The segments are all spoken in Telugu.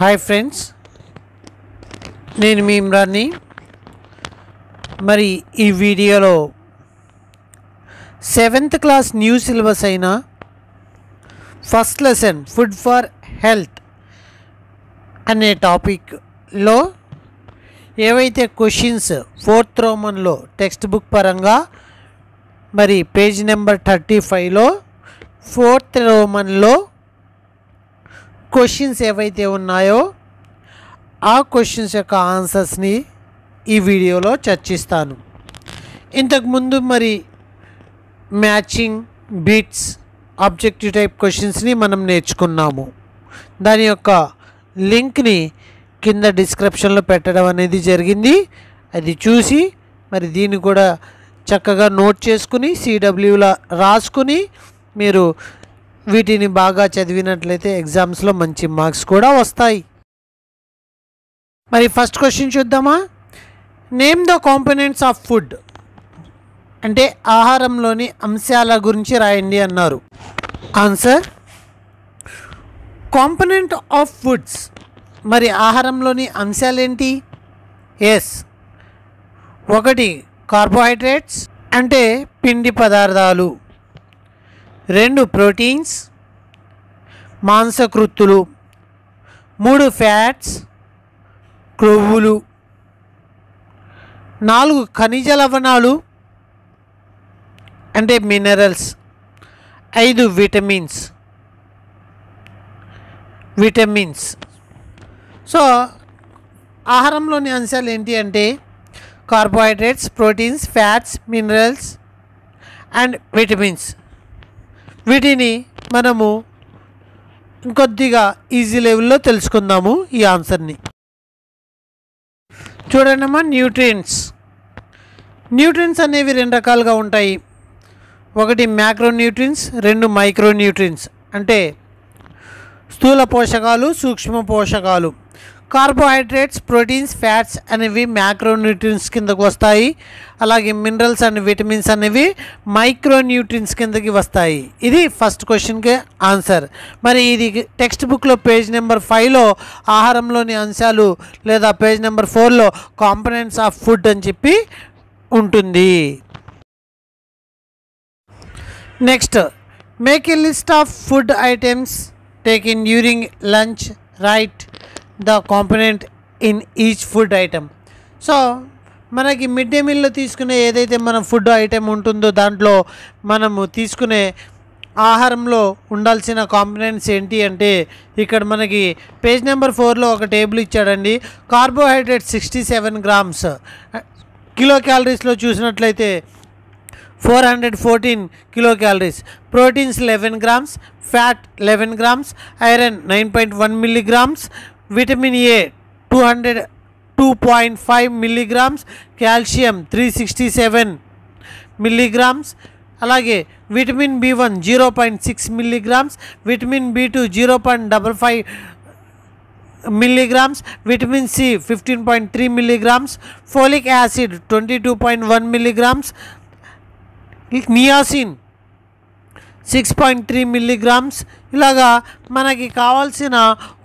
హాయ్ ఫ్రెండ్స్ నేను మీ ఇమ్రాన్ని. మరి ఈ వీడియోలో సెవెంత్ క్లాస్ న్యూ సిలబస్ అయిన first lesson food for health అనే టాపిక్లో ఏవైతే క్వశ్చన్స్ ఫోర్త్ రోమన్లో టెక్స్ట్ బుక్ పరంగా మరి పేజ్ నెంబర్ థర్టీ ఫైవ్లో ఫోర్త్ రోమన్లో క్వశ్చన్స్ ఏవైతే ఉన్నాయో ఆ క్వశ్చన్స్ యొక్క ఆన్సర్స్ని ఈ వీడియోలో చర్చిస్తాను. ఇంతకుముందు మరి మ్యాచింగ్ బిట్స్ ఆబ్జెక్టివ్ టైప్ క్వశ్చన్స్ని మనం నేర్చుకున్నాము. దాని యొక్క లింక్ని కింద డిస్క్రిప్షన్లో పెట్టడం అనేది జరిగింది. అది చూసి మరి దీన్ని కూడా చక్కగా నోట్ చేసుకుని సిడబ్ల్యూలా రాసుకుని మీరు వీటిని బాగా చదివినట్లయితే ఎగ్జామ్స్లో మంచి మార్క్స్ కూడా వస్తాయి. మరి ఫస్ట్ క్వశ్చన్ చూద్దామా? Name the components of food అంటే ఆహారంలోని అంశాల గురించి రాయండి అన్నారు. ఆన్సర్ కాంపోనెంట్ ఆఫ్ ఫుడ్స్ మరి ఆహారంలోని అంశాలేంటి? ఎస్ ఒకటి కార్బోహైడ్రేట్స్ అంటే పిండి పదార్థాలు. రెండు ప్రోటీన్స్ మాంసకృత్తులు మూడు ఫ్యాట్స్ క్రొవ్వులు నాలుగు ఖనిజ లవణాలు అంటే మినరల్స్ ఐదు విటమిన్స్. విటమిన్స్. సో ఆహారంలోని అంశాలు ఏంటి అంటే carbohydrates proteins fats minerals and vitamins. వీటిని మనము ఇంకొద్దిగా ఈజీ లెవెల్లో తెలుసుకుందాము ఈ ఆన్సర్ని చూడండమ్మా న్యూట్రియంట్స్ న్యూట్రియంట్స్ అనేవి రెండు రకాలుగా ఉంటాయి. ఒకటి మ్యాక్రో న్యూట్రియంట్స్ రెండు మైక్రో న్యూట్రియంట్స్ అంటే స్థూల పోషకాలు సూక్ష్మ పోషకాలు. కార్బోహైడ్రేట్స్ ప్రోటీన్స్ ఫ్యాట్స్ అనేవి మ్యాక్రోన్యూట్రియన్స్ కిందకు వస్తాయి. అలాగే మినరల్స్ అండ్ విటమిన్స్ అనేవి మైక్రోన్యూట్రియన్స్ కిందకి వస్తాయి. ఇది ఫస్ట్ క్వశ్చన్కి ఆన్సర్. మరి ఇది టెక్స్ట్ బుక్లో పేజ్ నెంబర్ ఫైవ్లో ఆహారంలోని అంశాలు లేదా పేజ్ నెంబర్ ఫోర్లో కాంపనెంట్స్ ఆఫ్ ఫుడ్ అని చెప్పి ఉంటుంది. Next make a list of food items in during lunch write the component in each food item. So మనకి మిడ్ డే మీల్లో తీసుకునే ఏదైతే మన ఫుడ్ ఐటెం ఉంటుందో దాంట్లో మనము తీసుకునే ఆహారంలో ఉండాల్సిన కాంపనెంట్స్ ఏంటి అంటే ఇక్కడ మనకి పేజ్ నెంబర్ ఫోర్లో ఒక టేబుల్ ఇచ్చాడండి. Carbohydrate sixty seven grams. Kilo క్యాలరీస్లో చూసినట్లయితే four hundred fourteen kilo calories. Proteins eleven grams fat eleven grams iron nine point one milligrams vitamin A two hundred two point five milligrams calcium three sixty seven milligrams అలాగే vitamin B one zero point six milligrams vitamin B two zero point double five milligrams vitamin C fifteen point three milligrams folic acid twenty two point one milligrams niacin six point three milligrams ఇలాగా మనకి కావాల్సిన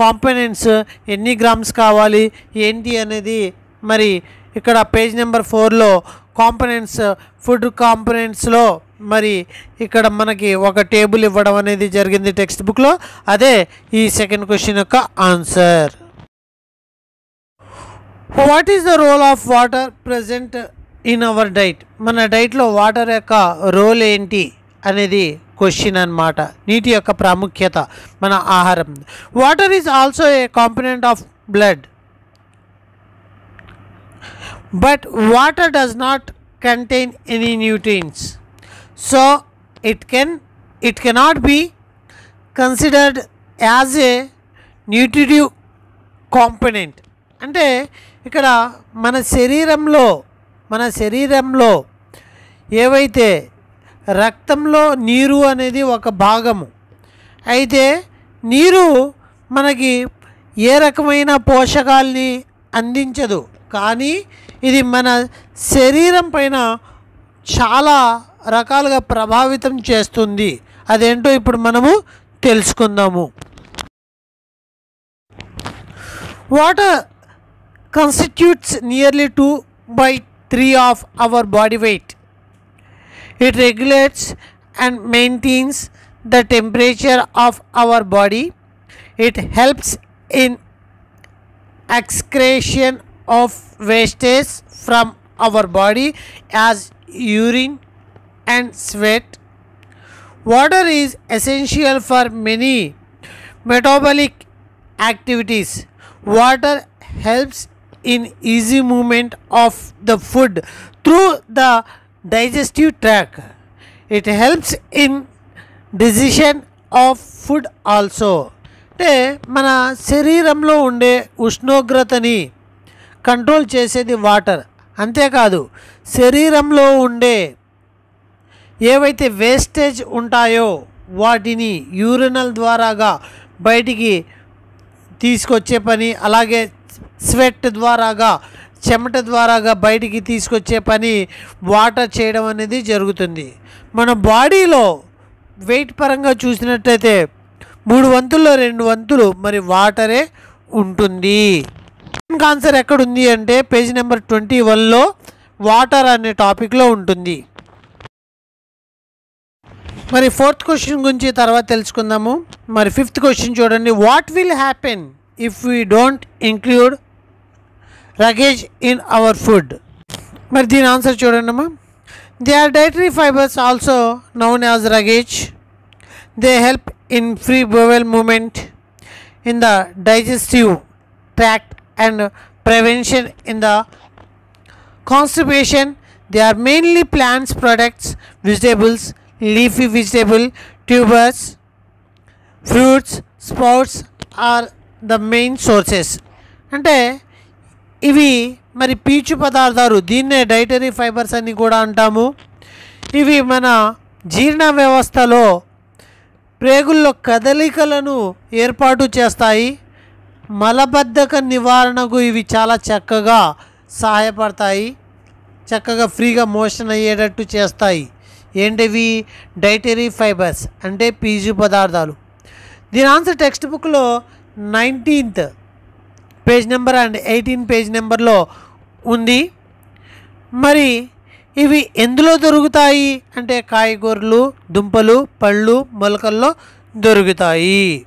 కాంపోనెంట్స్ ఎన్ని గ్రామ్స్ కావాలి ఏంటి అనేది మరి ఇక్కడ పేజ్ నెంబర్ ఫోర్లో కాంపోనెంట్స్ ఫుడ్ కాంపోనెంట్స్లో మరి ఇక్కడ మనకి ఒక టేబుల్ ఇవ్వడం అనేది జరిగింది టెక్స్ట్ బుక్లో అదే ఈ సెకండ్ క్వశ్చన్ యొక్క answer what is the role of water present in our diet మన డైట్లో వాటర్ యొక్క రోల్ ఏంటి అనేది క్వశ్చన్ అన్నమాట. నీటి యొక్క ప్రాముఖ్యత మన ఆహారం. Water is also a component of blood but water does not contain any nutrients so it can it cannot be considered as a nutritive component అంటే ఇక్కడ మన శరీరంలో మన శరీరంలో ఏవైతే రక్తంలో నీరు అనేది ఒక భాగము. అయితే నీరు మనకి ఏ రకమైన పోషకాల్ని అందించదు. కానీ ఇది మన శరీరం పైన చాలా రకాలుగా ప్రభావితం చేస్తుంది. అదేంటో ఇప్పుడు మనము తెలుసుకుందాము. Water constitutes nearly 2 by 3 of our body weight. It regulates and maintains the temperature of our body. It helps in excretion of wastage from our body as urine and sweat. Water is essential for many metabolic activities. Water helps in easy movement of the food through the digestive tract. It helps in decision of food also అంటే మన శరీరంలో ఉండే ఉష్ణోగ్రతని కంట్రోల్ చేసేది వాటర్ అంతేకాదు శరీరంలో ఉండే ఏవైతే వేస్టేజ్ ఉంటాయో వాటిని యూరినల్ ద్వారాగా బయటికి తీసుకొచ్చే పని అలాగే స్వెట్ ద్వారాగా చెమట ద్వారాగా బయటికి తీసుకొచ్చే పని వాటర్ చేయడం అనేది జరుగుతుంది. మన బాడీలో వెయిట్ పరంగా చూసినట్టయితే మూడు వంతుల్లో రెండు వంతులు మరి వాటరే ఉంటుంది. ఆన్సర్ ఎక్కడుంది అంటే పేజ్ నెంబర్ ట్వంటీ వన్లో వాటర్ అనే టాపిక్లో ఉంటుంది. మరి ఫోర్త్ క్వశ్చన్ గురించి తర్వాత తెలుసుకుందాము. మరి ఫిఫ్త్ క్వశ్చన్ చూడండి. What will happen if we don't include roughage in our food మరి దీని ఆన్సర్ చూడండి అమ్మా. They are dietary fibres also known as roughage they help in free bowel movement in the digestive tract and prevention in the constipation they are mainly plants products vegetables leafy vegetable tubers fruits sprouts are the main sources అంటే ఇవి మరి పీచు పదార్థాలు దీన్నే డైటరీ ఫైబర్స్ అని కూడా అంటాము. ఇవి మన జీర్ణ వ్యవస్థలో ప్రేగుల్లో కదలికలను ఏర్పాటు చేస్తాయి. మలబద్ధక నివారణకు ఇవి చాలా చక్కగా సహాయపడతాయి. చక్కగా ఫ్రీగా మోషన్ అయ్యేటట్టు చేస్తాయి. ఏంటివి? డైటరీ ఫైబర్స్ అంటే పీజు పదార్థాలు. దీని ఆన్సర్ టెక్స్ట్ బుక్లో nineteenth page number and eighteen page నెంబర్లో ఉంది. మరి ఇవి ఎందులో దొరుకుతాయి? అంటే కాయగూరలు దుంపలు పళ్ళు మొలకల్లో దొరుకుతాయి.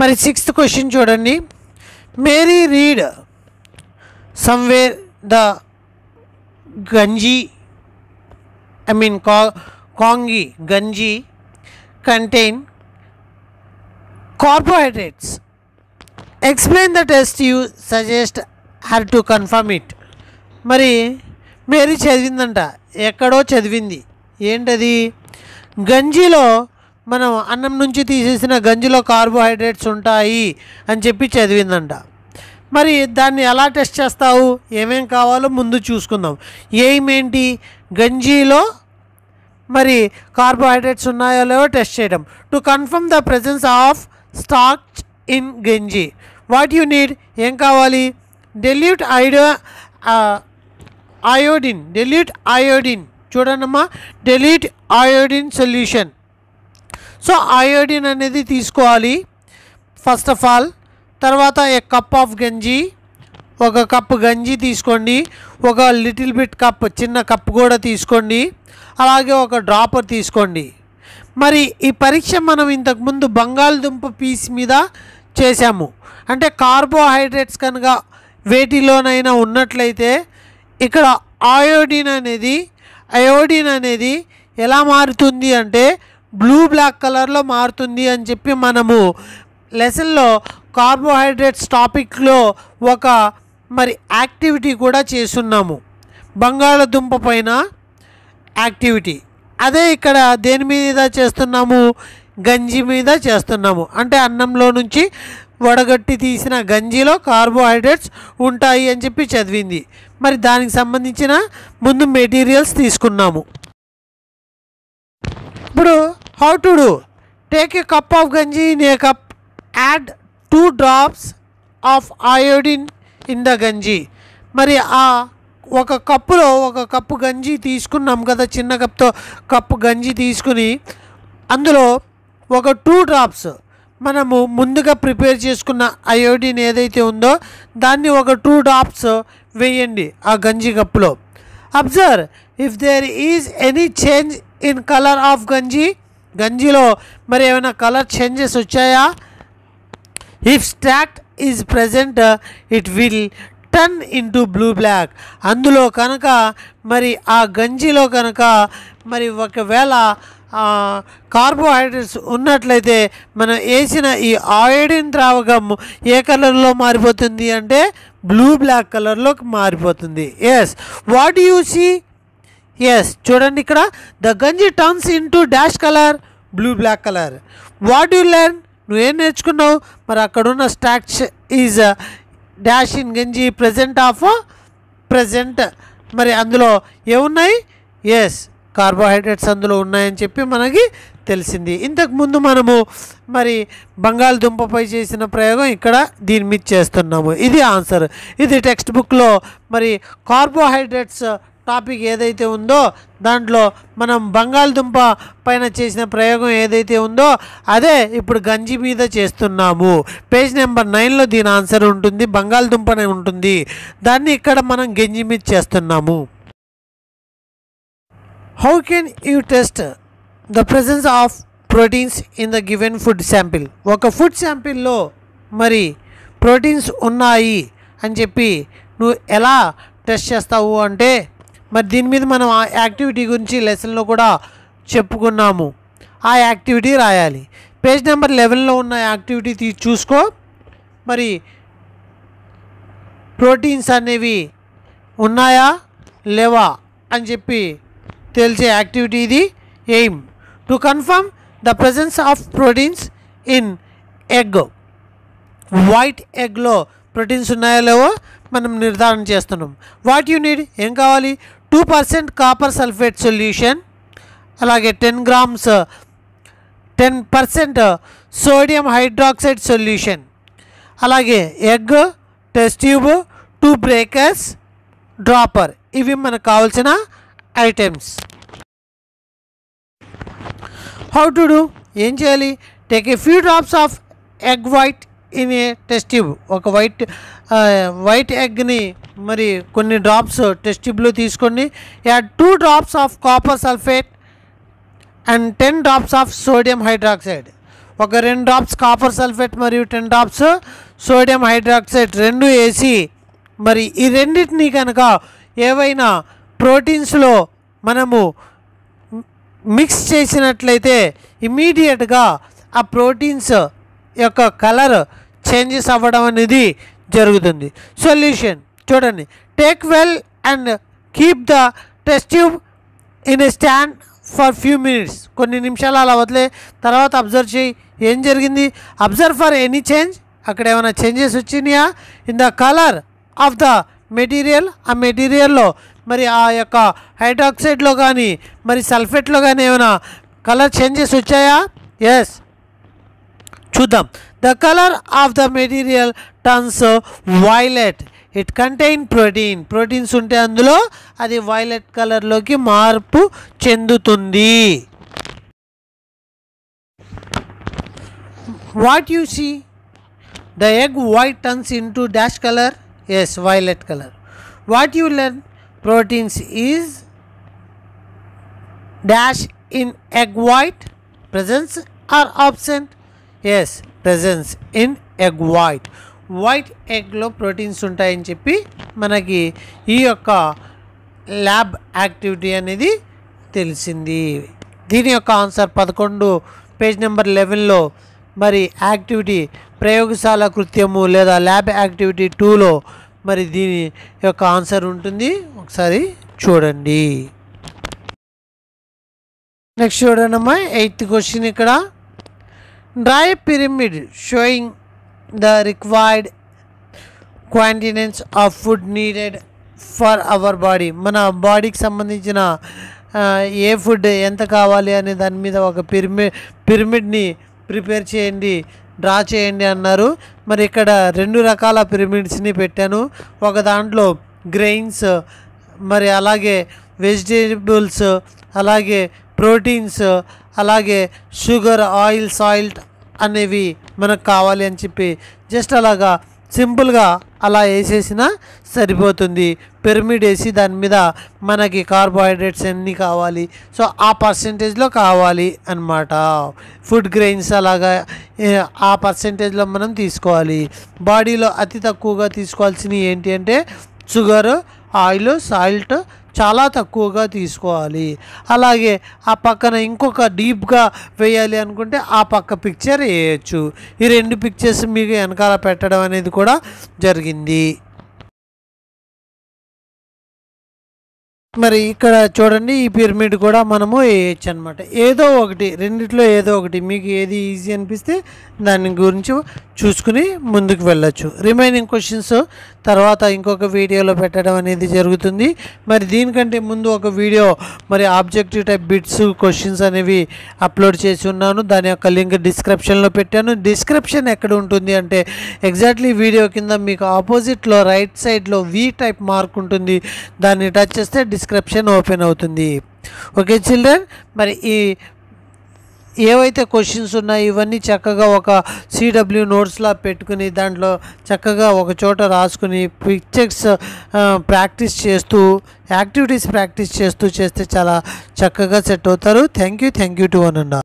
మరి సిక్స్త్ క్వశ్చన్ చూడండి. Mary read somewhere the ganji I mean కా kanji ganji contain carbohydrates. Explain the test you suggest her to confirm it మరి మేరీ చదివిందంట. ఎక్కడో చదివింది. ఏంటది? గంజిలో మనం అన్నం నుంచి తీసేసిన గంజిలో కార్బోహైడ్రేట్స్ ఉంటాయి అని చెప్పి చదివిందంట. మరి దాన్ని ఎలా టెస్ట్ చేస్తావు? ఏమేం కావాలో ముందు చూసుకుందాం. ఏమేంటి గంజీలో మరి కార్బోహైడ్రేట్స్ ఉన్నాయో లేవో టెస్ట్ చేయడం. To confirm the presence of starch in ganji. What you need? ఏం కావాలి? డెల్యూట్ ఐడో అయోడిన్ డెల్యూట్ అయోడిన్ చూడండమ్మా dilute iodine solution. So iodine అనేది తీసుకోవాలి ఫస్ట్ ఆఫ్ ఆల్. తర్వాత ఏ కప్ ఆఫ్ గంజి ఒక కప్పు గంజి తీసుకోండి. ఒక లిటిల్ బిట్ కప్ చిన్న కప్ కూడా తీసుకోండి. అలాగే ఒక డ్రాపర్ తీసుకోండి. మరి ఈ పరీక్ష మనం ఇంతకుముందు బంగాళదుంప పీస్ మీద చేశాము. అంటే కార్బోహైడ్రేట్స్ కనుక వేటిలోనైనా ఉన్నట్లయితే ఇక్కడ అయోడిన్ అనేది అయోడిన్ అనేది ఎలా మారుతుంది అంటే బ్లూ బ్లాక్ కలర్లో మారుతుంది అని చెప్పి మనము లెసన్లో కార్బోహైడ్రేట్స్ టాపిక్లో ఒక మరి యాక్టివిటీ కూడా చేస్తున్నాము. బంగాళదుంప పైన యాక్టివిటీ. అదే ఇక్కడ దేని మీద చేస్తున్నాము? గంజి మీద చేస్తున్నాము. అంటే అన్నంలో నుంచి వడగట్టి తీసిన గంజిలో కార్బోహైడ్రేట్స్ ఉంటాయి అని చెప్పి చదివింది. మరి దానికి సంబంధించిన ముందు మెటీరియల్స్ తీసుకున్నాము. ఇప్పుడు how to do take a cup of ganji in a cup add two drops of iodine in the ganji మరి ఆ ఒక కప్పులో ఒక కప్పు గంజి తీసుకున్నాం కదా చిన్న కప్తో కప్పు గంజి తీసుకుని అందులో ఒక టూ డ్రాప్స్ మనము ముందుగా ప్రిపేర్ చేసుకున్న అయోడిన్ ఏదైతే ఉందో దాన్ని ఒక టూ డ్రాప్స్ వేయండి ఆ గంజి కప్పులో. Observe if there is any change in colour of ganji గంజిలో మరి ఏమైనా కలర్ చేంజెస్ వచ్చాయా? If starch is present it will turn into blue black అందులో కనుక మరి ఆ గంజిలో కనుక మరి ఒకవేళ కార్బోహైడ్రేట్స్ ఉన్నట్లయితే మనం వేసిన ఈ ఆయోడిన్ ద్రావకం ఏ కలర్లో మారిపోతుంది అంటే బ్లూ బ్లాక్ కలర్లోకి మారిపోతుంది. Yes what you see yes చూడండి ఇక్కడ. The ganji turns into dash colour blue black colour what you learn నువ్వేం నేర్చుకున్నావు? మరి అక్కడున్న starch is dash in ganji present of present మరి అందులో ఏమున్నాయి? ఎస్ కార్బోహైడ్రేట్స్ అందులో ఉన్నాయని చెప్పి మనకి తెలిసింది. ఇంతకుముందు మనము మరి బంగాళదుంపపై చేసిన ప్రయోగం ఇక్కడ దీని మీద చేస్తున్నాము. ఇది ఆన్సర్. ఇది టెక్స్ట్ బుక్లో మరి కార్బోహైడ్రేట్స్ టాపిక్ ఏదైతే ఉందో దాంట్లో మనం బంగాళదుంప పైన చేసిన ప్రయోగం ఏదైతే ఉందో అదే ఇప్పుడు గంజి మీద చేస్తున్నాము. పేజ్ నెంబర్ నైన్లో దీని ఆన్సర్ ఉంటుంది. బంగాళదుంపనే ఉంటుంది. దాన్ని ఇక్కడ మనం గంజి మీద చేస్తున్నాము. How can you test the presence of proteins in the given food sample ఒక ఫుడ్ శాంపిల్లో మరి ప్రోటీన్స్ ఉన్నాయి అని చెప్పి నువ్వు ఎలా టెస్ట్ చేస్తావు అంటే మరి దీని మీద మనం ఆ యాక్టివిటీ గురించి లెసన్లో కూడా చెప్పుకున్నాము. ఆ యాక్టివిటీ రాయాలి. పేజ్ నెంబర్ లెవెన్లో ఉన్న యాక్టివిటీ తీ చూసుకో. మరి ప్రోటీన్స్ అనేవి ఉన్నాయా? లేవా? అని చెప్పి తెలిసే యాక్టివిటీ ఇది. Aim. To confirm the presence of proteins in egg. White ఎగ్లో proteins ఉన్నాయో లేవో మనం నిర్ధారణ చేస్తున్నాం. What you need? ఏం కావాలి? Two percent copper sulphate solution అలాగే ten grams ten percent sodium hydroxide solution అలాగే egg test tube two beakers dropper. ఇవి మనకు కావాల్సిన ఐటమ్స్. హౌ టు డూ ఏం చేయాలి? Take a few drops of egg white in a test tube ఒక వైట్ వైట్ ఎగ్ని మరి కొన్ని డ్రాప్స్ టెస్ట్ ట్యూబ్లో తీసుకోండి add two drops of copper sulphate and ten drops of sodium hydroxide ఒక రెండు డ్రాప్స్ కాపర్ సల్ఫేట్ మరియు టెన్ డ్రాప్స్ సోడియం హైడ్రాక్సైడ్ రెండు వేసి మరి ఈ రెండింటినీ కనుక ఏవైనా ప్రోటీన్స్లో మనము మిక్స్ చేసినట్లయితే ఇమీడియట్గా ఆ ప్రోటీన్స్ యొక్క కలర్ చేంజెస్ అవ్వడం అనేది జరుగుతుంది. సొల్యూషన్ చూడండి. Take well and keep the test tube in a stand for few minutes. కొన్ని నిమిషాలు అలా వదిలే తర్వాత అబ్జర్వ్ చేయి. ఏం జరిగింది? Observe for any change. అక్కడ ఏమైనా చేంజెస్ వచ్చినాయా? In the colour of the material ఆ మెటీరియల్లో మరి ఆ యొక్క హైడ్రాక్సైడ్లో కానీ మరి సల్ఫేట్లో కానీ ఏమైనా కలర్ చేంజెస్ వచ్చాయా? ఎస్ చూద్దాం. The colour of the material turns violet it contain protein proteins ఉంటే అందులో అది వైలెట్ కలర్లోకి మార్పు చెందుతుంది. What you see the egg white turns into dash colour yes violet colour what you learn proteins is dash in egg white presence or absent? Yes presence in egg white white ఎగ్లో proteins ఉంటాయని చెప్పి మనకి ఈ యొక్క ల్యాబ్ యాక్టివిటీ అనేది తెలిసింది. దీని యొక్క ఆన్సర్ పదకొండు పేజ్ నెంబర్ లెవెన్లో మరి యాక్టివిటీ ప్రయోగశాల కృత్యము లేదా ల్యాబ్ యాక్టివిటీ టూలో మరి దీని యొక్క ఆన్సర్ ఉంటుంది. ఒకసారి చూడండి. నెక్స్ట్ చూడండి అమ్మా ఎయిత్ క్వశ్చన్ ఇక్కడ. Dry pyramid showing the required quantities of food needed for our body మన బాడీకి సంబంధించిన ఏ ఫుడ్ ఎంత కావాలి అనే దాని మీద ఒక పిరమిడ్ పిరమిడ్ని ప్రిపేర్ చేయండి. డ్రా చేయండి అన్నారు. మరి ఇక్కడ రెండు రకాల పిరమిడ్స్ని పెట్టాను. ఒక దాంట్లో గ్రెయిన్స్ మరి అలాగే వెజిటేబుల్స్ అలాగే ప్రోటీన్స్ అలాగే షుగర్ ఆయిల్ సాల్ట్ అనేవి మనకు కావాలి అని చెప్పి జస్ట్ అలాగా సింపుల్గా అలా వేసేసినా సరిపోతుంది. పిరమిడ్ వేసి దాని మీద మనకి కార్బోహైడ్రేట్స్ ఎన్ని కావాలి? సో ఆ పర్సంటేజ్లో కావాలి అన్నమాట. ఫుడ్ గ్రెయిన్స్ అలాగా ఆ పర్సంటేజ్లో మనం తీసుకోవాలి. బాడీలో అతి తక్కువగా తీసుకోవాల్సినవి ఏంటి అంటే షుగర్ ఆయిల్ సాల్ట్ చాలా తక్కువగా తీసుకోవాలి. అలాగే ఆ పక్కన ఇంకొక డీప్గా వేయాలి అనుకుంటే ఆ పక్క పిక్చర్ వేయచ్చు. ఈ రెండు పిక్చర్స్ మీకు వెనకాల పెట్టడం అనేది కూడా జరిగింది. మరి ఇక్కడ చూడండి ఈ పిరమిడ్ కూడా మనము వేయచ్చు అనమాట ఏదో ఒకటి రెండిట్లో ఏదో ఒకటి. మీకు ఏది ఈజీ అనిపిస్తే దాని గురించి చూసుకుని ముందుకు వెళ్ళచ్చు. రిమైనింగ్ క్వశ్చన్స్ తర్వాత ఇంకొక వీడియోలో పెట్టడం అనేది జరుగుతుంది. మరి దీనికంటే ముందు ఒక వీడియో మరి ఆబ్జెక్టివ్ టైప్ బిట్స్ క్వశ్చన్స్ అనేవి అప్లోడ్ చేసి ఉన్నాను. దాని యొక్క లింక్ డిస్క్రిప్షన్లో పెట్టాను. డిస్క్రిప్షన్ ఎక్కడ ఉంటుంది అంటే ఎగ్జాక్ట్లీ వీడియో కింద మీకు ఆపోజిట్లో రైట్ సైడ్లో వి టైప్ మార్క్ ఉంటుంది. దాన్ని టచ్ చేస్తే డిస్క్రిప్షన్ ఓపెన్ అవుతుంది. ఓకే చిల్డ్రన్ మరి ఈ ఏవైతే క్వశ్చన్స్ ఉన్నాయో ఇవన్నీ చక్కగా ఒక సిడబ్ల్యూ నోట్స్లా పెట్టుకుని దాంట్లో చక్కగా ఒక చోట రాసుకుని పిక్చర్స్ ప్రాక్టీస్ చేస్తూ యాక్టివిటీస్ ప్రాక్టీస్ చేస్తూ చేస్తే చాలా చక్కగా సెట్ అవుతారు. Thank you thank you to one and